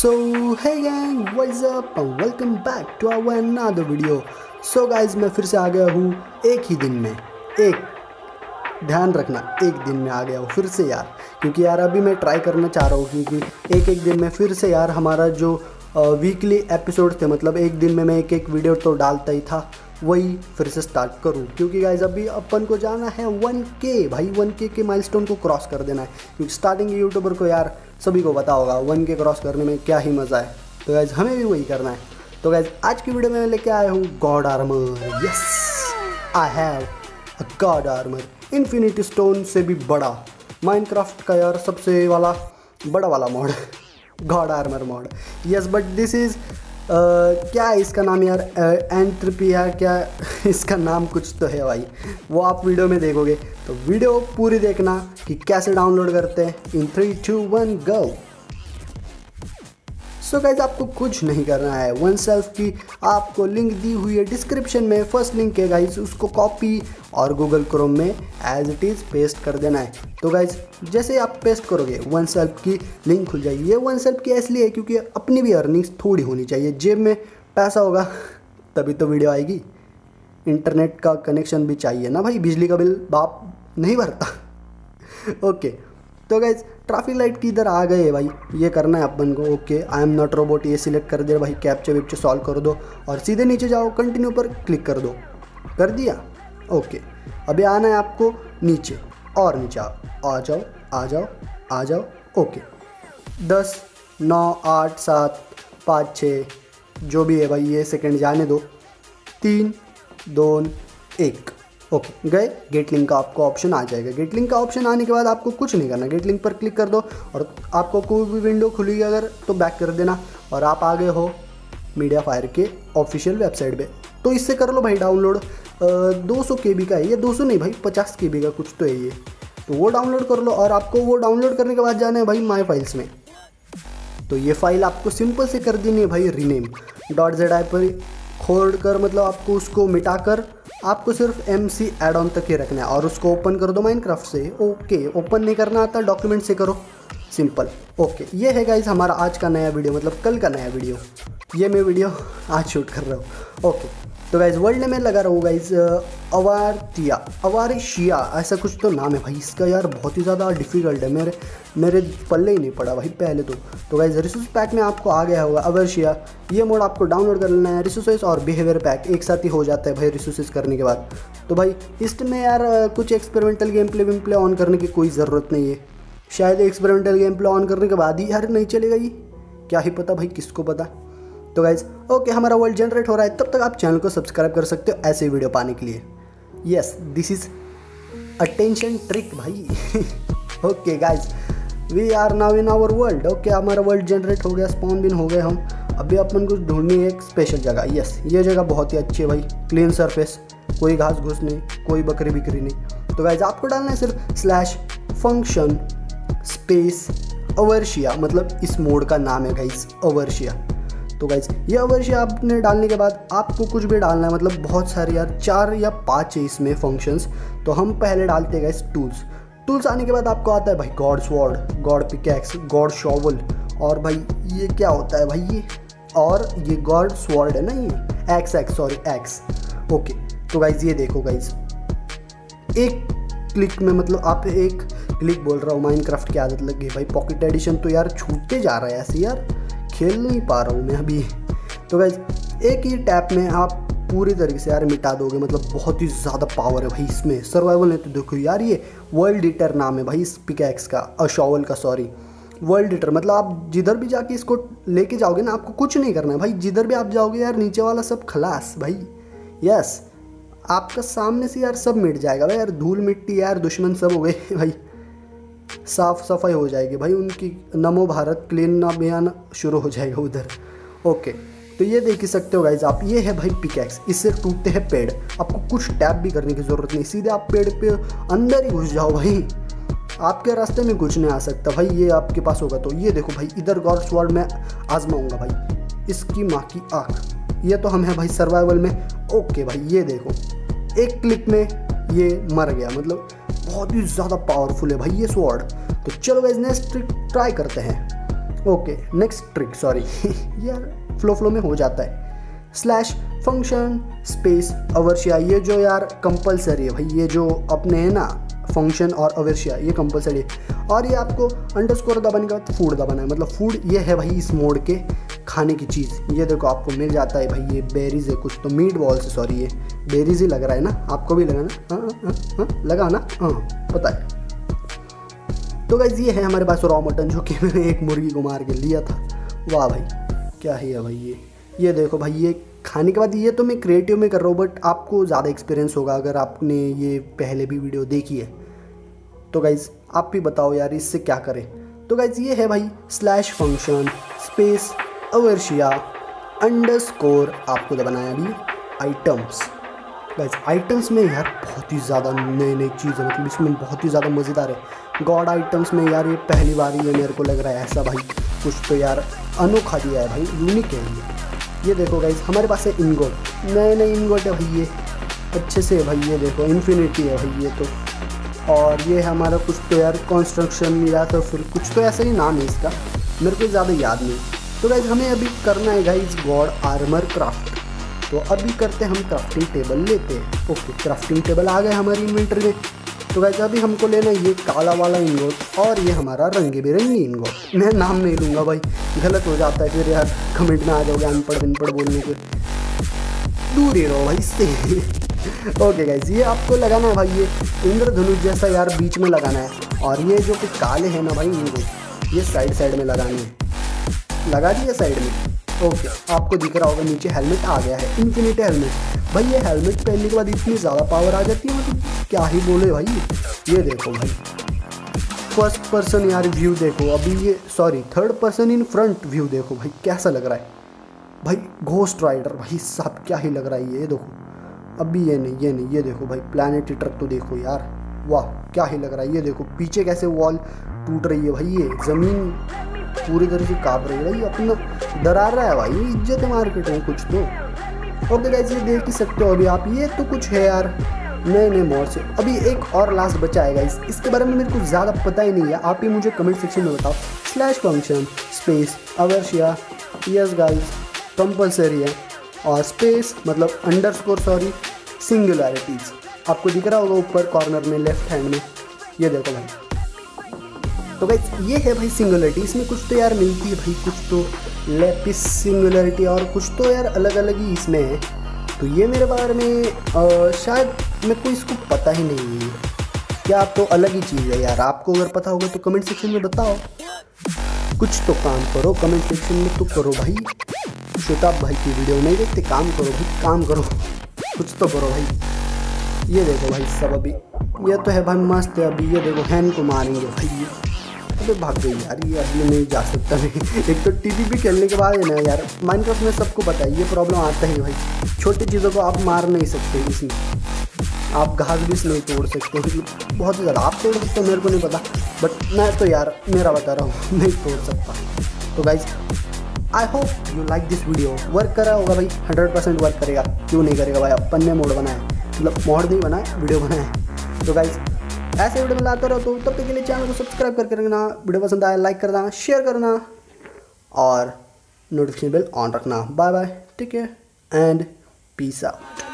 So है what's up? And welcome back to our another video. So guys, मैं फिर से आ गया हूँ एक ही दिन में। एक, ध्यान रखना, एक दिन में आ गया हूँ फिर से यार। क्योंकि यार अभी मैं ट्राई करना चाह रहा हूँ क्योंकि एक एक दिन में फिर से यार हमारा जो वीकली एपिसोड थे मतलब एक दिन में मैं एक एक वीडियो तो डालता ही था, वही फिर से स्टार्ट करूँ। क्योंकि गाइज़ अभी अपन को जाना है वन के भाई वन के के माइलस्टोन को क्रॉस कर देना है। क्योंकि स्टार्टिंग यूट्यूबर को यार सभी को पता होगा वन के क्रॉस करने में क्या ही मज़ा है। तो गैज़ हमें भी वही करना है। तो गैज़ आज की वीडियो में लेके आया हूँ god armour yes I have god armour infinity stone से भी बड़ा। माइनक्राफ्ट का यार सबसे वाला, बड़ा वाला mod god armour mod yes but this is क्या है इसका नाम यार एंट्रपी है क्या इसका नाम कुछ तो है भाई। वो आप वीडियो में देखोगे। तो वीडियो पूरी देखना कि कैसे डाउनलोड करते हैं। In three, two, one, go. So so guys आपको कुछ नहीं करना है। वन सेल्फ की आपको लिंक दी हुई है डिस्क्रिप्शन में। फ़र्स्ट लिंक है गाइज़ उसको कॉपी और गूगल क्रोम में एज इट इज़ पेस्ट कर देना है। तो गाइज़ जैसे आप पेस्ट करोगे वन सेल्फ की लिंक खुल जाएगी। ये वन सेल्फ की इसलिए है क्योंकि अपनी भी अर्निंग्स थोड़ी होनी चाहिए। जेब में पैसा होगा, तभी तो वीडियो आएगी। इंटरनेट का कनेक्शन भी चाहिए ना भाई? बिजली का बिल बाप नहीं भरता। ओके तो गाइज़ ट्रैफ़िक लाइट की इधर आ गए भाई? ये करना है अपन को okay I am not robot ये सिलेक्ट कर दे भाई कैप्चे विप्चे सॉल्व कर दो और सीधे नीचे जाओ कंटिन्यू पर क्लिक कर दो. कर दिया? ओके अभी आना है आपको नीचे, और नीचे आओ. आ जाओ आ जाओ आ जाओ ओके दस, नौ, आठ, सात, पाँच, छः, जो भी है भाई, ये सेकंड जाने दो. तीन, दो, एक. ओके, गए। गेट लिंक का आपको ऑप्शन आ जाएगा। गेट लिंक का ऑप्शन आने के बाद आपको कुछ नहीं करना। गेट लिंक पर क्लिक कर दो और आपको कोई भी विंडो खुली अगर तो बैक कर देना। और आप आ गए हो मीडिया फायर के ऑफिशियल वेबसाइट पे। तो इससे कर लो भाई डाउनलोड दो सौ के बी का है ये। दो सौ नहीं भाई, पचास के बी का कुछ तो है ये। तो वो डाउनलोड कर लो और आपको वो डाउनलोड करने के बाद जाना है भाई माई फाइल्स में। तो ये फ़ाइल आपको सिंपल से कर देनी है भाई रीनेम डॉट जेड आई पर खोल कर मतलब आपको उसको मिटाकर आपको सिर्फ़ एम सी एड ऑन तक ही रखना है और उसको ओपन कर दो माइनक्राफ्ट से। ओके ओपन नहीं करना आता डॉक्यूमेंट से करो। सिंपल। ओके, ये है गाइज़ हमारा आज का नया वीडियो मतलब कल का नया वीडियो। ये मैं वीडियो आज शूट कर रहा हूँ। ओके तो गाइज़ वर्ल्ड में लगा रहा हूँ गाइज़ अवारतिया, अवारिशिया, ऐसा कुछ तो नाम है भाई, इसका यार बहुत ही ज़्यादा डिफ़िकल्ट है। मेरे मेरे पल्ले ही नहीं पड़ा भाई, पहले तो। तो गाइज़ रिसोर्स पैक में आपको आ गया होगा, अवर्शिया। ये मोड आपको डाउनलोड कर लेना है रिसोर्सेस और बिहेवियर पैक एक साथ ही हो जाता है भाई रिसोर्सेस करने के बाद। तो भाई, इसमें यार कुछ एक्सपेरिमेंटल गेम प्ले वेम प्ले ऑन करने की कोई ज़रूरत नहीं है। शायद एक्सपेरिमेंटल गेम प्ले ऑन करने के बाद ही यार नहीं चलेगा ये। क्या ही पता भाई, किसको पता। तो गाइज़ ओके हमारा वर्ल्ड जनरेट हो रहा है, तब तक आप चैनल को सब्सक्राइब कर सकते हो ऐसे वीडियो पाने के लिए। Yes this is attention trick भाई। Okay guys we are now in our world okay हमारा वर्ल्ड जनरेट हो गया स्पॉन बिन हो गए हम। अभी अपन को ढूंढनी है एक स्पेशल जगह। यस ये जगह बहुत ही अच्छी है भाई। क्लीन सरफेस कोई घास घूस नहीं, कोई बकरी बिक्री नहीं। तो गाइज़ आपको डालना है सिर्फ़ स्लैश फ़ंक्शन स्पेस अवर्शिया मतलब इस मोड का नाम है गाइस अवर्शिया तो गाइज़ ये अवर्शिया आपने डालने के बाद आपको कुछ भी डालना है मतलब बहुत सारे यार, चार या पाँच है इसमें फ़ंक्शंस तो हम पहले डालते हैं गाइज़ टूल्स टूल्स आने के बाद आपको आता है भाई god sword god pickaxe god shovel और भाई ये क्या होता है भाई ये? और ये गॉड स्वॉर्ड है ना ये? X X sorry X okay तो गाइज़ ये देखो गाइज़ एक क्लिक में मतलब आप एक क्लिक बोल रहा हूँ माइनक्राफ्ट की आदत लग गई भाई। पॉकेट एडिशन तो यार छूटते जा रहा है ऐसे यार। खेल नहीं पा रहा हूँ मैं अभी। तो गाइज़ एक ही टैप में आप पूरी तरीके से यार मिटा दोगे मतलब बहुत ही ज़्यादा पावर है भाई इसमें। सर्वाइवल ने तो देखो यार ये वर्ल्ड ईटर नाम है भाई इस पिकैक्स का अशॉवल का सॉरी वर्ल्ड ईटर मतलब आप जिधर भी जाके इसको लेके जाओगे ना, आपको कुछ नहीं करना है भाई। जिधर भी आप जाओगे यार, नीचे वाला सब खलास भाई। यस आपका सामने से यार सब मिट जाएगा। भाई यार धूल मिट्टी, यार दुश्मन सब हो गए भाई। साफ़ सफ़ाई हो जाएगी। भाई उनकी नमो भारत क्लीन अभियान शुरू हो जाएगा उधर। ओके तो ये देख ही सकते हो गाइज़ आप, ये है भाई पिकैक्स इससे टूटते हैं पेड़। आपको कुछ टैप भी करने की ज़रूरत नहीं, सीधे आप पेड़ पे अंदर ही घुस जाओ भाई। आपके रास्ते में कुछ नहीं आ सकता भाई, ये आपके पास होगा। तो ये देखो भाई, इधर गॉड स्वॉर्ड में आजमाऊँगा भाई। इसकी माँ की आँख, ये तो हम हैं भाई सर्वाइवल में। ओके भाई, ये देखो, एक क्लिक में ये मर गया मतलब बहुत ही ज़्यादा पावरफुल है भाई ये स्वॉर्ड तो चलो गाइज़ नेक्स्ट ट्रिक ट्राई करते हैं। ओके नेक्स्ट ट्रिक सॉरी यार फ्लो फ्लो में हो जाता है। स्लैश फ़ंक्शन स्पेस अवर्शिया ये जो यार कंपलसरी है भाई, ये जो अपने है ना फ़ंक्शन और अवर्शिया ये कंपलसरी है। और ये आपको अंडर स्कोर दबाने के बाद फ़ूड दबाना है। मतलब फ़ूड ये है भाई इस मोड के खाने की चीज़। ये देखो आपको मिल जाता है भाई, ये बेरीज है कुछ तो मीट बॉल्स है सॉरी ये। बेरीज ही लग रहा है ना? आपको भी लगा ना हाँ हाँ हाँ लगा ना हाँ पता है। तो गाइज़ ये है हमारे पास रॉ मटन जो कि मैंने एक मुर्गी को मार के लिया था। वाह भाई, क्या ही है भाई ये। ये देखो भाई, ये खाने के बाद ये तो मैं क्रिएटिव में कर रहा हूँ बट आपको ज़्यादा एक्सपीरियंस होगा अगर आपने ये पहले भी वीडियो देखी है। तो गाइज़ आप भी बताओ यार, इससे क्या करें? तो गाइज़ ये है भाई स्लैश फ़ंक्शन स्पेस अवर्शिया अंडर स्कोर आपको दबाना है अभी आइटम्स गाइज़ आइटम्स में यार बहुत ही ज़्यादा नई नई चीज़ मतलब इसमें बहुत ही ज़्यादा मज़ेदार है। गॉड आइटम्स में यार ये पहली बार ही मेरे को लग रहा है ऐसा भाई, कुछ तो यार अनोखा दिया है भाई यूनिक है ये। ये देखो गाइज़ हमारे पास है इनगोट नए नए इनगोट है भाई ये। अच्छे से है भाई ये देखो इन्फिनिटी है भाई ये तो। और ये हमारा कुछ तो यार कंस्ट्रक्शन या तो फिर कुछ तो ऐसा ही नाम है इसका। मेरे को ज़्यादा याद नहीं। तो गाइज़ हमें अभी करना है गाइज़ गॉड आर्मर क्राफ्ट तो अभी करते हम क्राफ्टिंग टेबल लेते हैं। ओके क्राफ्टिंग टेबल आ गए हमारी इन्वेंटरी में। तो वैसे अभी हमको लेना ये काला वाला इनगोट और ये हमारा रंगे बिरंगी इनगोट मैं नाम नहीं लूँगा भाई, गलत हो जाता है फिर यार। कमेंट में आ जाओगे अनपढ़ अनपढ़ बोलने के। दूर ही रहो भाई इससे ओके गाइज़ ये आपको लगाना है भाई, ये इंद्रधनुष जैसा यार बीच में लगाना है। और ये जो कुछ काले हैं ना भाई, इनको ये साइड साइड में लगाने हैं। लगा दिए साइड में। ओके आपको दिख रहा होगा नीचे हेलमेट आ गया है इन्फिनिटी हेलमेट भाई, ये हेलमेट पहनने के बाद इतनी ज़्यादा पावर आ जाती है मतलब क्या ही बोले भाई? ये देखो भाई। फ़र्स्ट पर्सन यार व्यू देखो, अभी ये sorry third person in front view देखो भाई, कैसा लग रहा है? भाई घोस्ट राइडर भाई साहब, क्या ही लग रहा है ये देखो। अभी ये नहीं ये नहीं, ये देखो भाई प्लानट ट्रक तो देखो यार। वाह, क्या ही लग रहा है, ये देखो, पीछे कैसे वॉल टूट रही है भाई, ये ज़मीन पूरी तरह से काँप रही है अपना डरा रहा है भाई, इज़्ज़त है मार्केट में कुछ तो। ओके गाइस ये देख ही सकते हो अभी आप, ये तो कुछ है यार। नए नए मोड से। अभी एक और लास्ट बचा है गाइस इसके बारे में मेरे को ज़्यादा पता ही नहीं है, आप ही मुझे कमेंट सेक्शन में बताओ। स्लैश फ़ंक्शन स्पेस अवर्शिया यस गाइस कंपलसरी है। और स्पेस मतलब अंडर स्कोर सॉरी सिंगुलरिटीज़ आपको दिख रहा होगा ऊपर कॉर्नर में लेफ़्ट हैंड में। ये देखो भाई। तो भाई ये है भाई सिंगुलरिटी इसमें कुछ तो यार मिलती है भाई कुछ तो लेपिस सिंगुलरिटी और कुछ तो यार अलग अलग ही इसमें है। तो ये मेरे बारे में आ, शायद मेरे को इसको पता ही नहीं है। क्या तो अलग ही चीज़ है यार। आपको अगर पता होगा तो कमेंट सेक्शन में बताओ। कुछ तो काम करो कमेंट सेक्शन में तो करो भाई। शोताब भाई की वीडियो नहीं देखते काम करो भाई काम करो। कुछ तो करो भाई। ये देखो भाई सब अभी ये तो है भाई मस्त है अभी। ये देखो हैन को मारेंगे भाई। अबे भाग गई यार, ये अभी नहीं जा सकता नहीं एक तो टीवी भी खेलने के बाद है ना यार माइनक्राफ्ट में सबको पता है, ये प्रॉब्लम आता है भाई। छोटी चीज़ों को आप मार नहीं सकते इसमें आप घास भी नहीं तोड़ सकते मतलब बहुत ही ज़्यादा। आप तोड़ सकते हो, मेरे को नहीं पता बट मैं तो यार, मेरा बता रहा हूँ, नहीं तोड़ सकता। तो guys I hope you like this video work करा होगा भाई हंड्रेड परसेंट वर्क करेगा। क्यों नहीं करेगा भाई? अपन ने मोड बनाया मतलब मोड नहीं बनाया वीडियो बनाया तो गाइज़ ऐसे वीडियो में लाते रहो तो तब तक के लिए चैनल को सब्सक्राइब करके रखना, वीडियो पसंद आया लाइक करना शेयर करना और नोटिफिकेशन बेल ऑन रखना। Bye bye take care and peace out